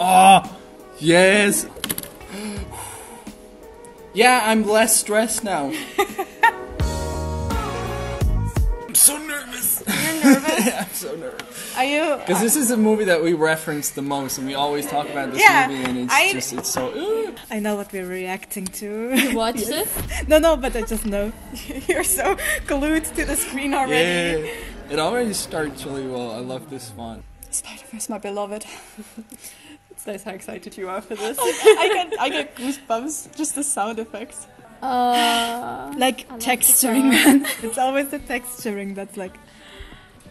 Oh, yes. Yeah, I'm less stressed now. I'm so nervous. You're nervous? I'm so nervous. Are you? Because this uh, is a movie that we reference the most, and we always talk about this Yeah, movie, and it's I- just, it's so. Ugh. I know what we're reacting to. Watched this? no, no, but I just know. You're so glued to the screen already. Yeah, already. it already starts really well. I love this font. Spider Verse, my beloved. It's nice how excited you are for this. I get I get goosebumps just the sound effects. Uh, Like like texturing, man. It's always the texturing that's like.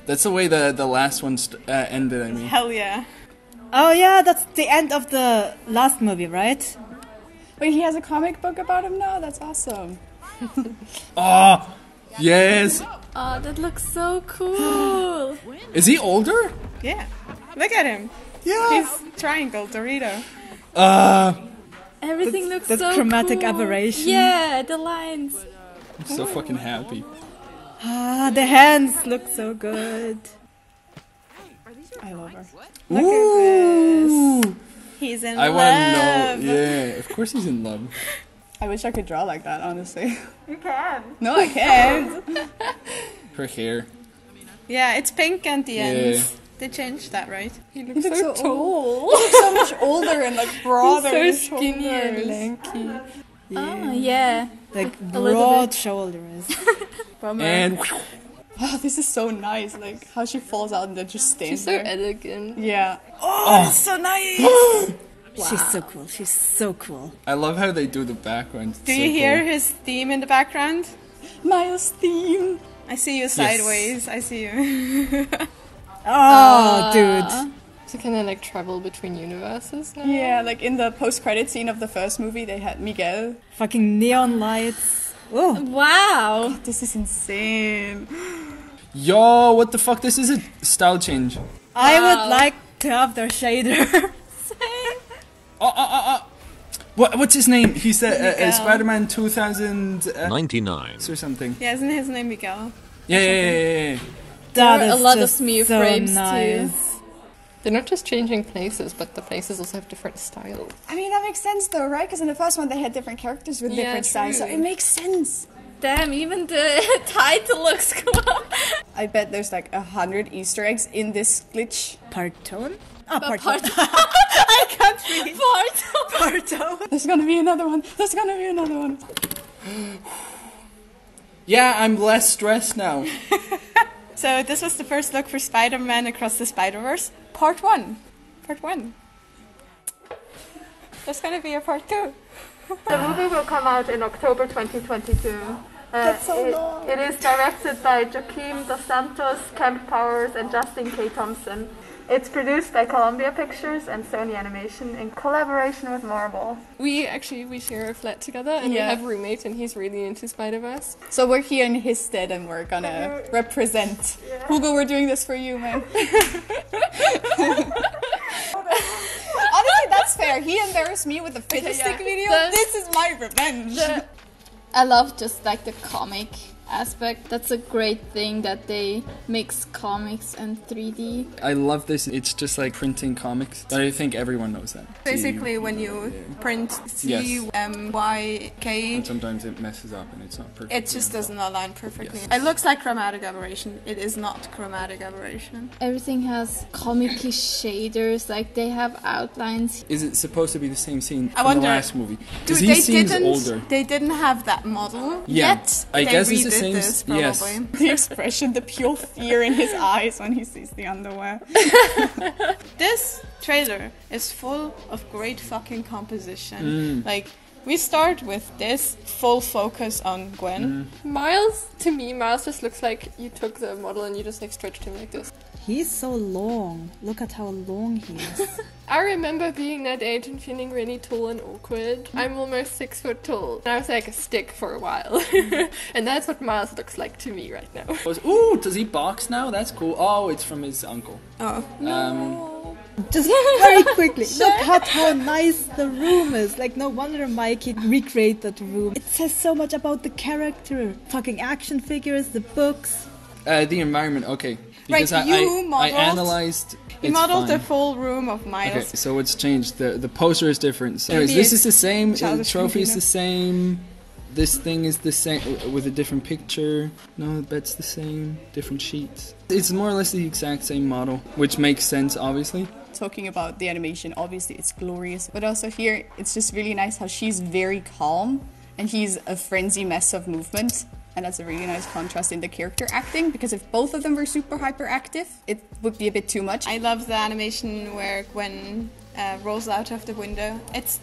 That's the way the the last one st- uh, ended. I mean, Hell yeah. Oh yeah, that's the end of the last movie, right? Wait, he has a comic book about him now. That's awesome. oh, yes. oh, that looks so cool. Is he older? Yeah. Look at him. Yeah. He's triangle Dorito. Uh, Everything That's- looks that's so chromatic cool. aberration. Yeah, the lines. I'm so fucking happy. Ah, the hands look so good. I love her. Look Ooh. He's in I love. I want to know. Yeah, of course he's in love. I wish I could draw like that, honestly. You can. No, I can't. Her hair. yeah, it's pink at the Yeah. end. They changed that, right? He looks, looks so tall. he looks so much older and like broader. He's so in his skinny and shoulders. lanky. Oh, yeah. Like A broad bit. shoulders. Bummer. And oh, this is so nice. Like how she falls out and then just stays She's so there. elegant. yeah. oh, oh. So nice. She's so cool. She's so cool. I love how they do the background. It's Do so you hear cool. his theme in the background? Miles' theme. I see you sideways. I see you. Oh, dude. So can they like travel between universes now? yeah, like in the post-credit scene of the first movie, they had Miguel. Fucking neon lights. Oh, Wow. This is insane. Yo, what the fuck? This is a style change. I Wow. would like to have their shader. Oh, oh, oh, oh. What, what's his name? He's uh, uh, uh, Spider-Man 2000 uh, 99. or something. Yeah, isn't his name Miguel? Yeah, yeah, yeah, yeah, yeah. That There are a lot of just Smee so frames, too. They're not just changing places, but the places also have different styles. I mean, that makes sense though, right? Because in the first one, they had different characters with Yeah, different styles, so it makes sense. Damn, even the title looks cool. I bet there's like a hundred Easter eggs in this glitch. Partone? Oh, Part- partone. I can't read. Part. partone. There's gonna be another one. There's gonna be another one. Yeah, I'm less stressed now. So this was the first look for Spider-Man Across the Spider-Verse, part one. Part one. There's gonna be a part two. The movie will come out in October 2022. Uh, That's so it- long. it is directed by Joaquim Dos Santos, Kemp Powers, and Justin K. Thompson. It's produced by Columbia Pictures and Sony Animation in collaboration with Marvel. We actually we share a flat together, and Yeah. we have a roommate, and he's really into Spider Verse. So we're here in his stead and we're gonna represent. Hugo, we're doing this for you, man. Honestly, that's fair. He embarrassed me with the fidget Okay, stick yeah. video. The- this is my revenge. I love just like the comic aspect. That's a great thing that they mix comics and 3D. I love this. It's just like printing comics. But I think everyone knows that. Basically, when you print C Yes. M Y K, And sometimes it messes up and it's not perfect. it just doesn't align perfectly. Yes. It looks like chromatic aberration. It is not chromatic aberration. Everything has comic-y shaders, like they have outlines. Is it supposed to be the same scene I from wonder- the last movie? Dude, Because he they seems didn't. older. They didn't have that model Yeah, yet. I they guess it's the redid same This, s- yes. The expression, the pure fear in his eyes when he sees the underwear. this trailer is full of great fucking composition. Mm. Like. We start with this full focus on Gwen. Mm. Miles, to me, Miles just looks like you took the model and you just like stretched him like this. He's so long. Look at how long he is. I remember being that age and feeling really tall and awkward. I'm almost six foot tall. And I was like a stick for a while. and that's what Miles looks like to me right now. Ooh, does he box now? That's cool. Oh, it's from his uncle. Oh. Um, Just very quickly. Look at how nice the room is. Like, no wonder Mikey recreated that room. It says so much about the character. Fucking action figures, the books. uh, the environment, okay. Because I, you I, I modeled- analyzed. He It's modeled the full room of Okay, Miles. so it's changed. The the poster is different. So anyways, this is the same. The trophy is the same. This thing is the same uh, with a different picture. No, that's the same. Different sheets. It's more or less the exact same model, which makes sense, obviously. Talking about the animation, obviously it's glorious, but also here it's just really nice how she's very calm and he's a frenzy mess of movement. And that's a really nice contrast in the character acting because if both of them were super hyperactive, it would be a bit too much. I love the animation where Gwen uh, rolls out of the window. It's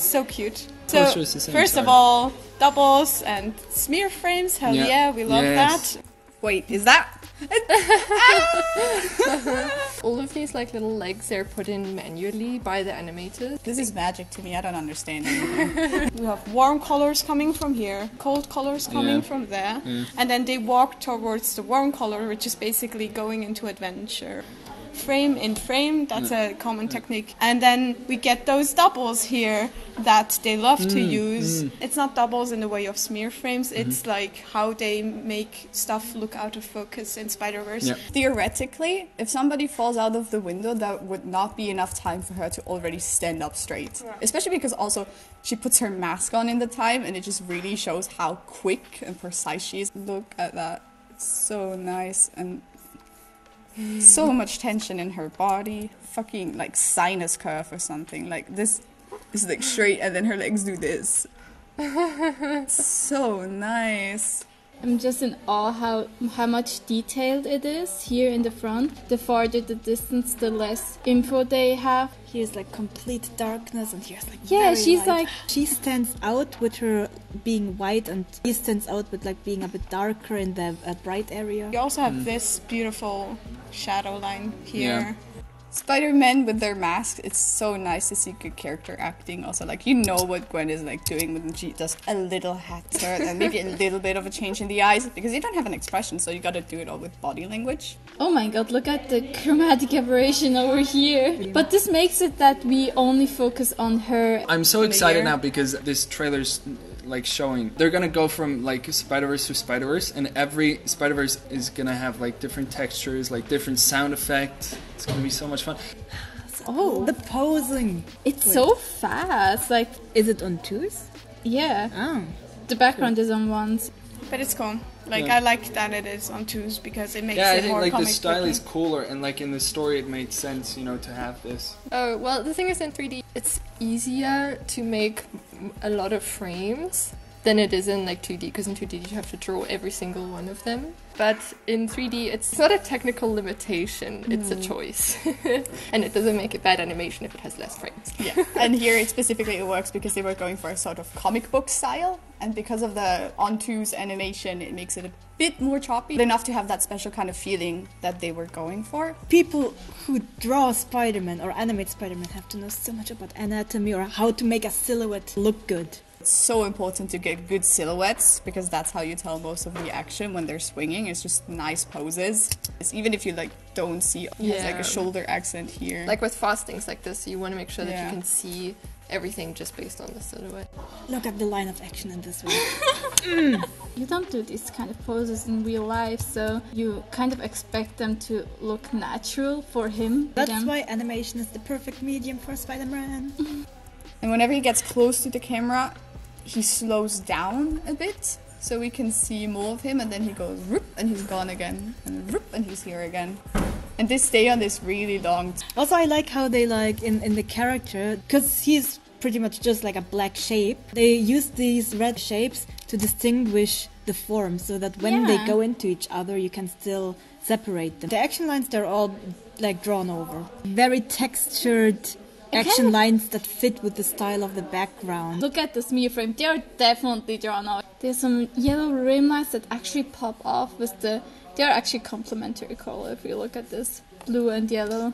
so cute. So, Poster is the same, first of all, doubles and smear frames. Hell Yeah. yeah, we love Yes. that. Wait, is that? All of these like little legs are put in manually by the animators. This is magic to me. I don't understand anything. We have warm colors coming from here, cold colors coming Yeah. from there, and then they walk towards the warm color, which is basically going into adventure. Frame in frame, that's a common technique. And then we get those doubles here that they love to mm. use. Mm. It's not doubles in the way of smear frames, it's mm-hmm. like how they make stuff look out of focus in Spider Verse. Yeah. Theoretically, if somebody falls out of the window, that would not be enough time for her to already stand up straight. Especially because also she puts her mask on in the time and it just really shows how quick and precise she is. Look at that. It's so nice and so much tension in her body. Fucking like sinus curve or something. Like this is like straight and then her legs do this. so nice. I'm just in awe how how much detailed it is here in the front. The farther the distance, the less info they have. Here's like complete darkness, and here's like Yeah, very she's light. like- she stands out with her being white, and he stands out with like being a bit darker in the uh, bright area. You also have this beautiful shadow line here. Yeah. Spider-Man with their masks, it's so nice to see good character acting. Also, like you know what Gwen is like doing when she does a little hat turn and maybe a little bit of a change in the eyes because you don't have an expression, so you gotta do it all with body language. Oh my god, look at the chromatic aberration over here. But this makes it that we only focus on her. I'm so excited year. now because this trailer's like showing. They're gonna go from like Spider Verse to Spider Verse, and every Spider Verse is gonna have like different textures, like different sound effects. It's gonna be so much fun. Oh, The posing. it's so fast. Like, Is it on twos? yeah, Oh. the background is on ones. But it's cool. Like Yeah. I like that it is on twos because it makes Yeah, I think more like the style booky. is cooler, and like in the story, it made sense, you know, to have this. Oh, well, the thing is in 3D, it's easier to make m- a lot of frames than it is in like 2D, because in 2D you have to draw every single one of them. But in 3D, it's not a technical limitation, it's a hmm. choice. and it doesn't make a bad animation if it has less frames. Yeah, and here it specifically it works because they were going for a sort of comic book style, and because of the on-twos animation, it makes it a bit more choppy, but enough to have that special kind of feeling that they were going for. People who draw Spider-Man or animate Spider-Man have to know so much about anatomy or how to make a silhouette look good. It's so important to get good silhouettes because that's how you tell most of the action when they're swinging. It's just nice poses. It's even if you like don't see, he has like a shoulder accent here. Like with fast things like this, you want to make sure that you can see everything just based on the silhouette. Look at the line of action in this one. Mm. You don't do these kind of poses in real life, so you kind of expect them to look natural for him. That's them. why animation is the perfect medium for Spider-Man. And whenever he gets close to the camera, he slows down a bit so we can see more of him and then he goes whoop and he's gone again and whoop and he's here again. And they stay on this really long Also, I like how they like in in the character because he's pretty much just like a black shape. They use these red shapes to distinguish the form, so that when they go into each other, you can still separate them. The action lines they're all like drawn over, very textured action of- lines that fit with the style of the background. Look at the smear frame, they are definitely drawn out. There's some yellow rim lines that actually pop off with the. They are actually complementary color if you look at this blue and yellow.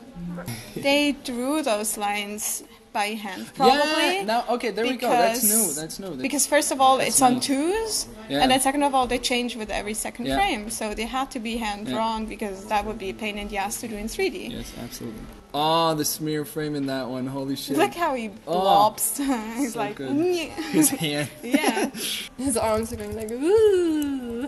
They drew those lines by hand, probably. Yeah. Now, okay, there we go. That's new. That's new. Because first of all, That's it's on twos, Yeah. and then second of all, they change with every second Yeah. frame, so they had to be hand drawn because that would be a pain in the ass to do in 3D. Yes, absolutely. Oh, the smear frame in that one. Holy shit. Look how he Oh. He's so like, good. His hand. yeah. His arms are going like, ooh.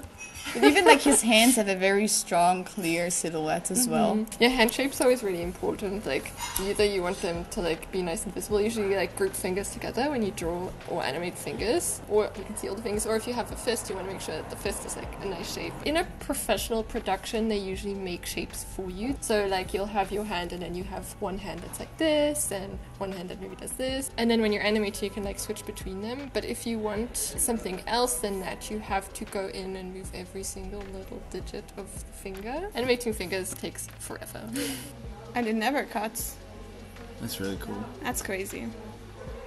But even like his hands have a very strong, clear silhouette as mm-hmm. well. Yeah, hand shape's are always really important. Like either you want them to like be nice and visible. Usually like group fingers together when you draw or animate fingers, or you can see all the fingers. Or if you have a fist, you want to make sure that the fist is like a nice shape. In a professional production, they usually make shapes for you. So like you'll have your hand, and then you have one hand that's like this, and one hand that maybe does this. And then when you're animating, you can like switch between them. But if you want something else than that, you have to go in and move every single little digit of the finger. Animating fingers takes forever. And it never cuts. That's really cool. That's crazy.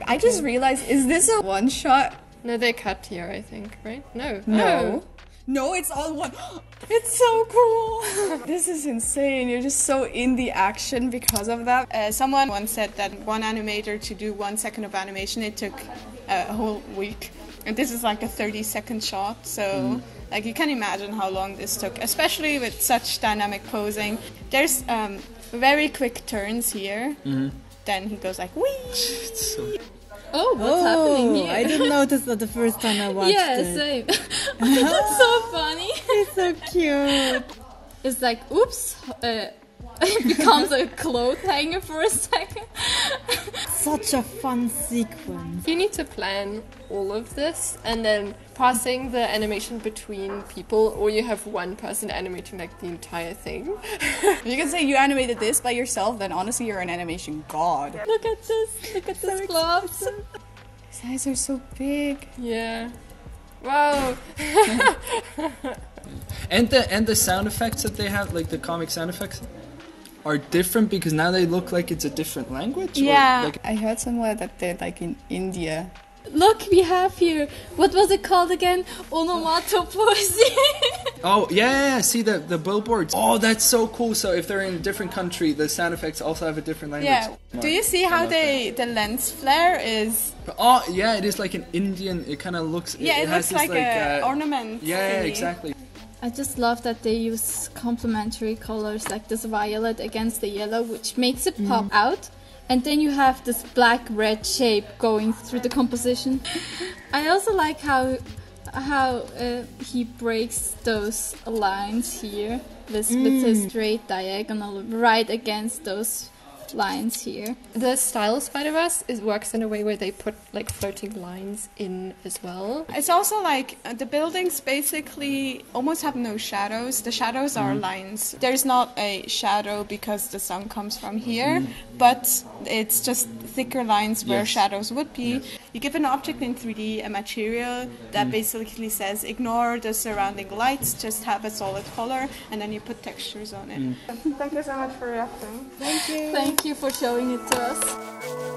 I just realized, is this a one shot? No, they cut here, I think, right? No. No. No, it's all one. It's so cool. this is insane. You're just so in the action because of that. Uh, someone once said that one animator to do one second of animation, it took a whole week. And this is like a 30 second shot, so like you can imagine how long this took, especially with such dynamic posing. There's um, very quick turns here. Then he goes like wee. It's so Oh, what's oh, happening here? I didn't notice that the first time I watched it. yeah, it. same. That's so funny. It's so cute. It's like, oops, uh, it becomes a clothes hanger for a second. Such a fun sequence. You need to plan all of this and then passing the animation between people, or you have one person animating like the entire thing. If you can say you animated this by yourself, then honestly, you're an animation god. Look at this. Look at this gloves. His eyes are so big. Yeah. Wow. and the and the sound effects that they have, like the comic sound effects, are different because now they look like it's a different language. or, Yeah. like, I heard somewhere that they're like in India. Look, we have here. What was it called again? Onomatopoesia. oh yeah, yeah, yeah, see the the billboards. Oh, that's so cool. So if they're in a different country, the sound effects also have a different language. Yeah. Do you see how love they the lens flare is? Oh yeah, it is like an Indian. It kind of looks. Yeah, it, has looks this, like, a uh, ornament. Yeah, yeah, exactly. I just love that they use complementary colors like this violet against the yellow, which makes it pop out. And then you have this black red shape going through the composition. I also like how how uh, he breaks those lines here with, with his straight diagonal right against those lines here. The style Spider-Verse is works in a way where they put like floating lines in as well. It's also like uh, the buildings basically almost have no shadows. The shadows are lines. There's not a shadow because the sun comes from here, but it's just thicker lines where Yes. shadows would be. You give an object in 3D a material that mm. basically says ignore the surrounding lights, just have a solid color, and then you put textures on it. Mm. Thank you so much for reacting. Thank you Thank you for showing it to us.